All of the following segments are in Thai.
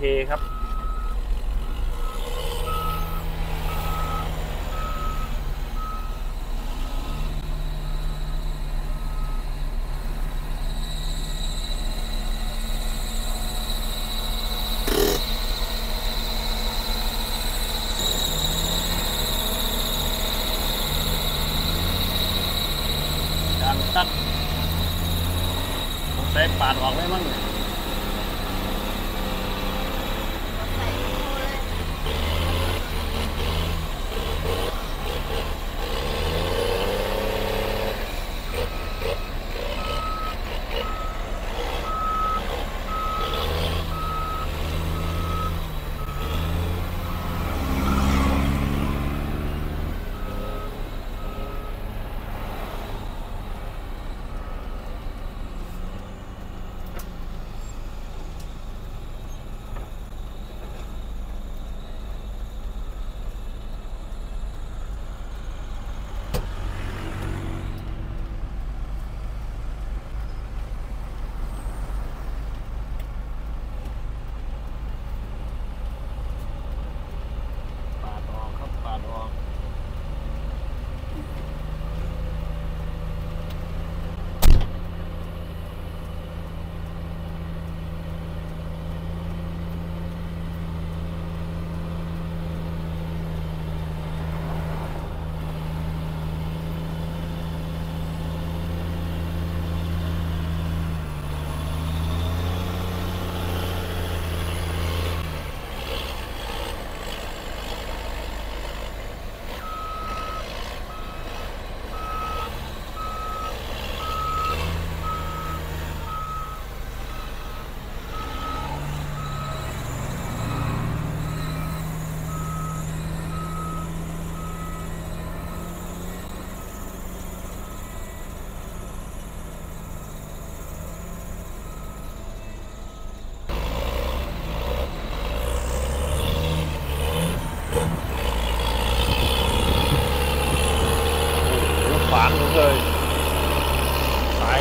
คครับการตัดใช้ปาดออกได้มั้งเนี่ย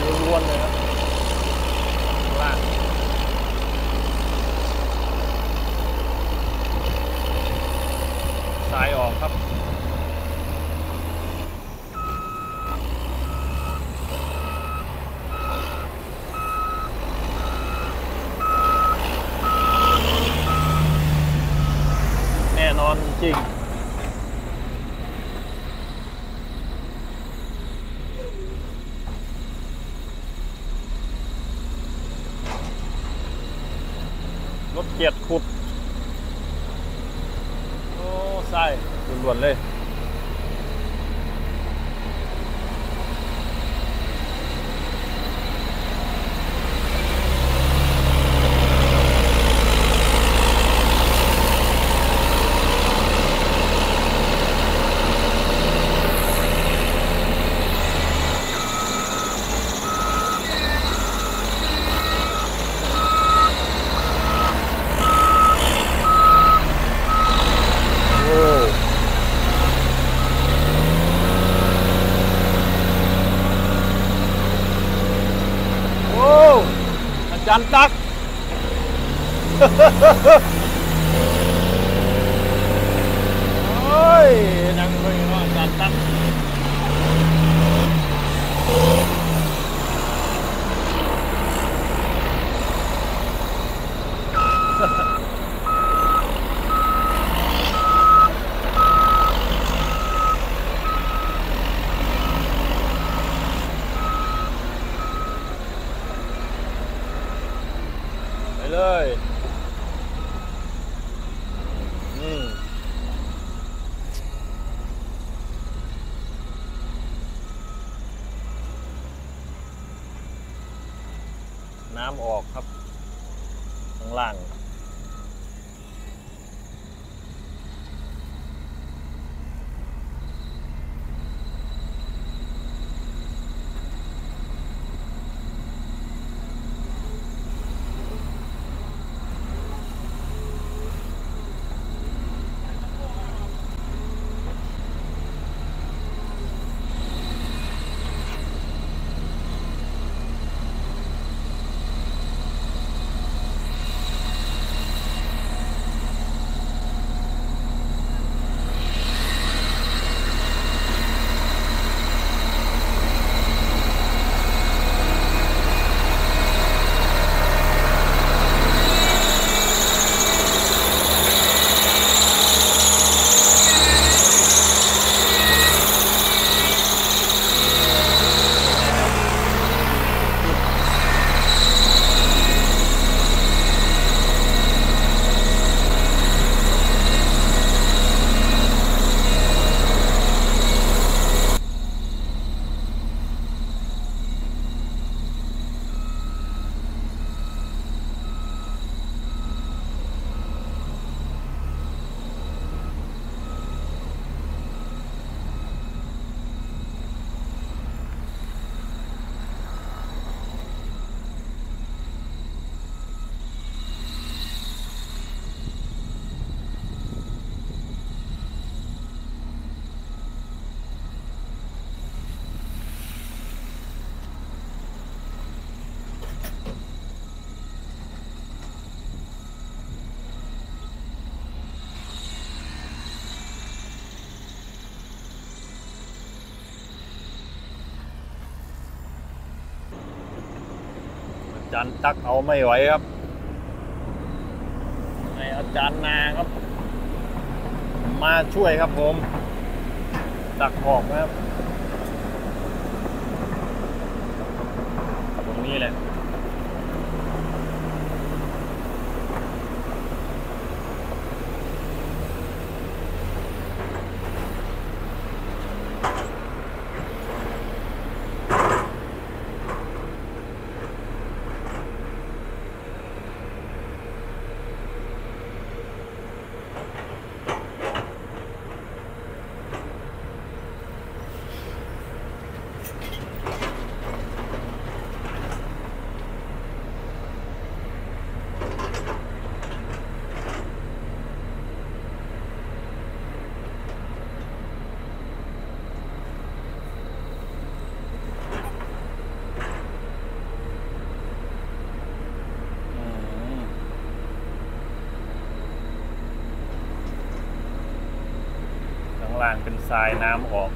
ล้วนๆเลยครับ เกียดขุด โอ้ใส่ล้วนๆเลย จารย์ตักเอาไม่ไหวครับในอาจารย์นาครับ มาช่วยครับผม ตักออกนะครับ ตรงนี้แหละ อืมข้าง ล่างเป็นทรายน้ำออก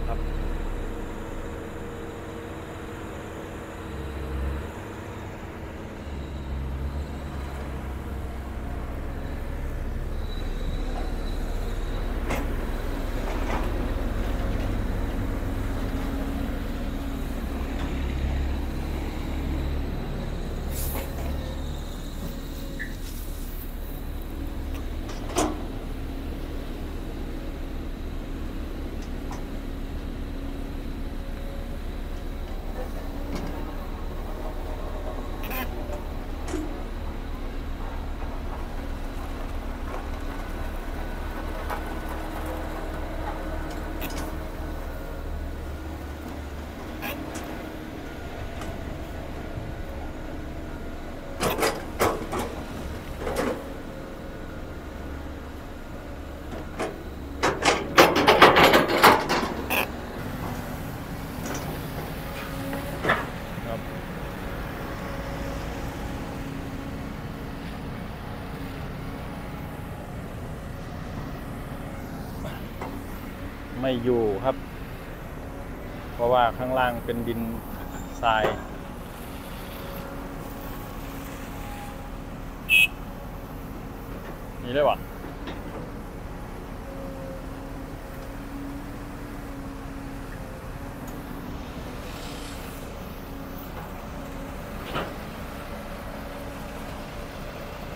ไม่อยู่ครับ เพราะว่าข้างล่างเป็นดินทราย นี่เลยวะ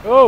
โอ้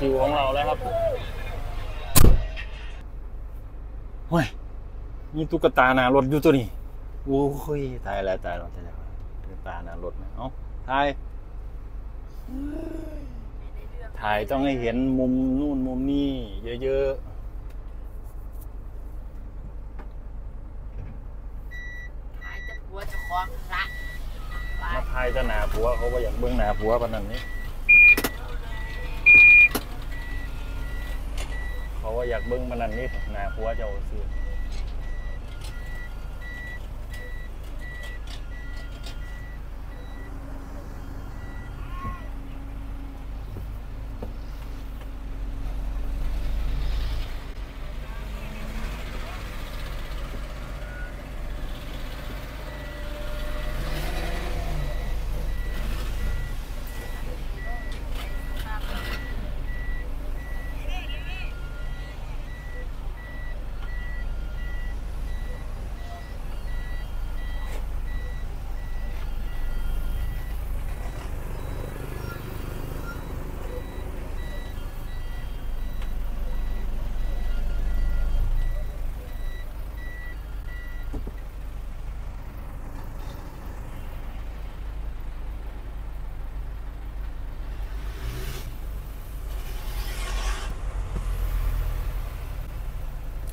คิวของเราแล้วครับเฮ้ยมีตุ๊กตาหน้ารถอยู่ตัวนี้โอ้ยตายแล้วตายแล้วตายแล้วตุ๊กตาหน้ารถนะเอ้าถ่ายไม่ได้เรื่องถ่ายต้องให้เห็นมุมนู่นมุมนี่เยอะถ่ายจะผัวจะคล้องละๆไปมาถ่ายจะหนาผัวเขาก็อยากเบื้องหนาผัวปานนั้นนี่ เขาก็อยากเบิ้งมันนั่นนี่หนาหัวเจ้าซื้อ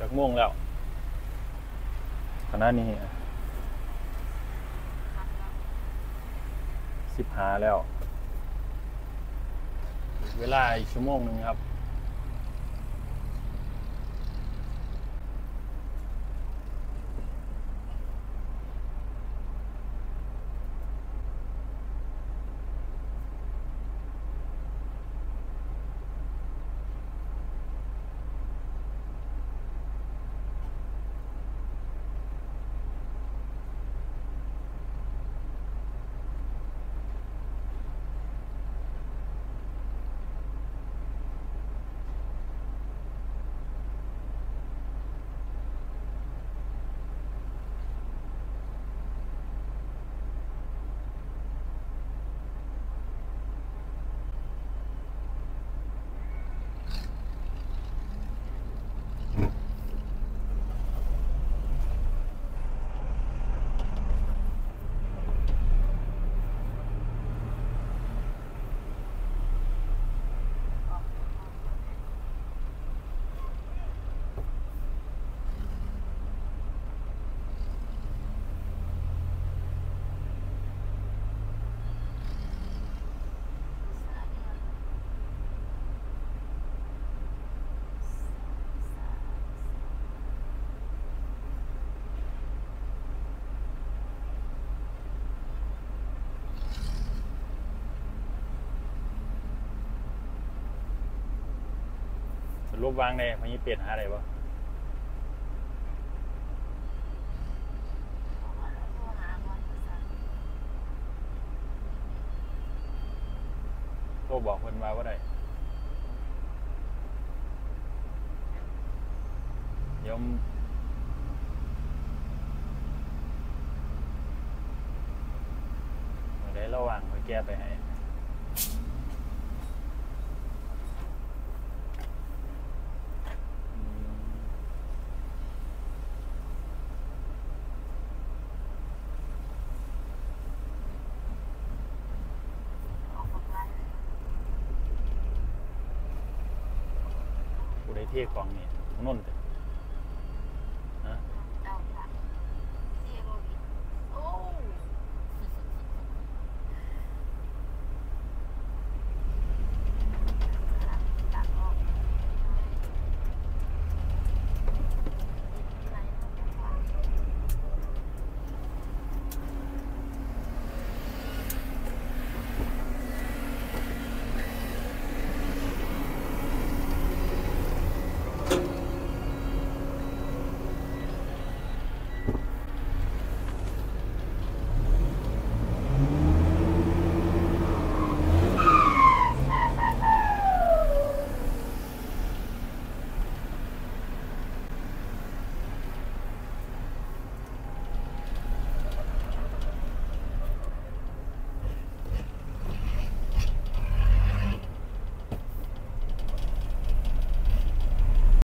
กม่วงแล้วขณะนี้สิบหาแล้ว เวลาอีกชั่วโมงหนึ่งครับ สรุปวางในมันยี่เปลี่ยนหาอะไรบ่โทรหาก่อนภาษาโทรบอกเพิ่นมาว่าได้เดี๋ยวเมื่อได้ระหว่างไปแก้ไปให้อืม ออกมาไกล ผู้ใดเทกองนี่นนท์